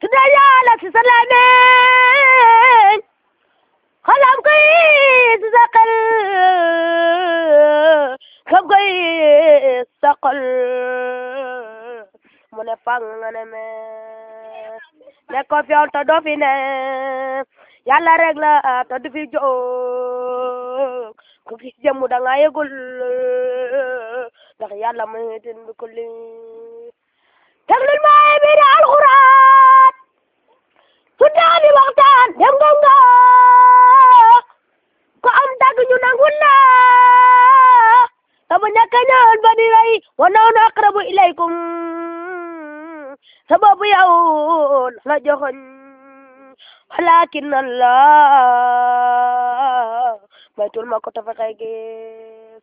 tuddee yàlla ci sa làmmiñ xalam ko yi ci sa xel xam ko yi ci sa xol mu ne fang nga ne me ne ko fi on te doo fi ne yàlla rek la te du fi jóg ku gis jëmm da nga yëgul ndax yàlla muy tin bi kulli déglul ma ay biir alxuraan su daani waxtaan dem nga nga ko am dagg ñu nangul la sama ñàkk a ñaan ba di rey wa noonu aqrabu ilaykum sa boobu yow la joxoñ walakin allah baytul ma ko tafa xay gis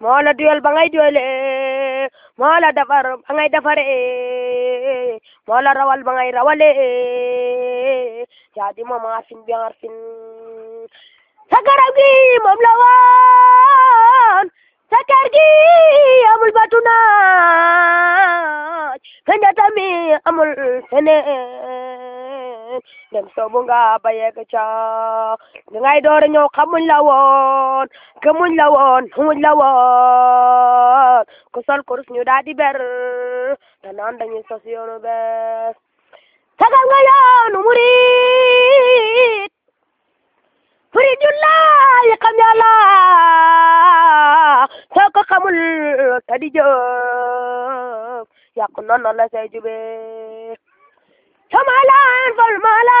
moo la duyal ba ngay jooyle moo la defar ba ngay defare moo la rawal ba ngay rawale yaa di moom arfin bi arfin sa garab gi moom la woon sa kër gi amul batu naaj sa njata mi amul feneen dem soobu nga ba yegg ca da ngay door a ñëw xamuñ la woon ke muñ la woon muñ la woon ku sol kurus ñu daal di ber te naan dañuy sos yoonu bees sagal nga yoonu murit murit yu laay xam yàlla soo ko xamul te di jóg yàqu noonu la say jube sama laan fal ma la